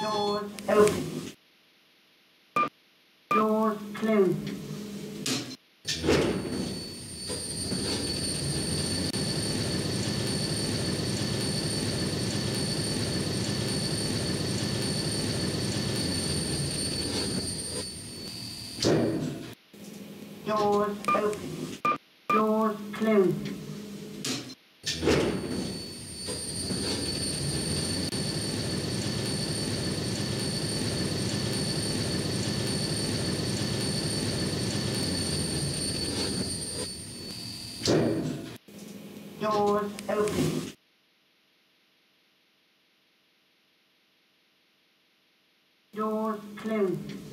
Doors open. Doors closed. Doors open. Doors closed. Doors open. Doors closed.